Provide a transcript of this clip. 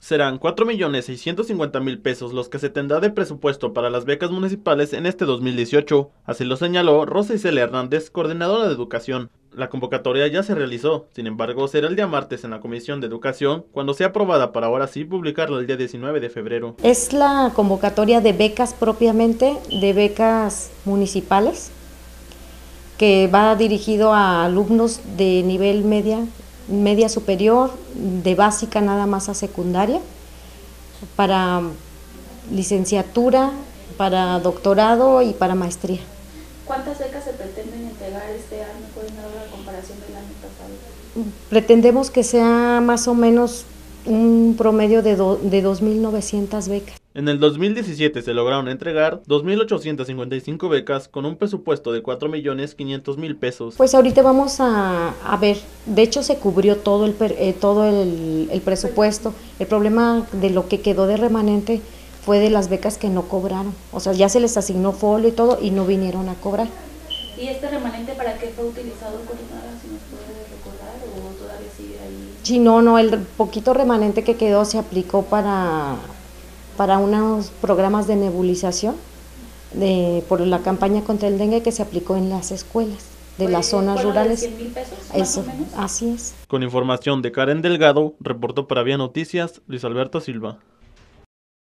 Serán 4.650.000 pesos los que se tendrá de presupuesto para las becas municipales en este 2018. Así lo señaló Rosa Isela Hernández, coordinadora de educación. La convocatoria ya se realizó, sin embargo será el día martes en la Comisión de Educación cuando sea aprobada para ahora sí publicarla el día 19 de febrero. Es la convocatoria de becas propiamente, de becas municipales, que va dirigido a alumnos de nivel media, media superior, de básica nada más a secundaria, para licenciatura, para doctorado y para maestría. ¿Cuántas becas se pretenden entregar este año, coordinadora, a comparación del año pasado? Pretendemos que sea más o menos un promedio de, do, de 2.900 becas. En el 2017 se lograron entregar 2.855 becas con un presupuesto de 4.500.000 pesos. Pues ahorita vamos a, a, ver, de hecho se cubrió todo, el, eh, todo el, el presupuesto. El problema de lo que quedó de remanente fue de las becas que no cobraron. O sea, ya se les asignó folio y todo y no vinieron a cobrar. ¿Y este remanente para qué fue utilizado, coordinadora? Si nos puede recordar o todavía sigue ahí. Sí, no, no, el poquito remanente que quedó se aplicó para, para unos programas de nebulización de, por la campaña contra el dengue que se aplicó en las escuelas de las zonas rurales. De 100 mil pesos, Eso, más o menos? así es. Con información de Karen Delgado, reportó para Vía Noticias Luis Alberto Silva.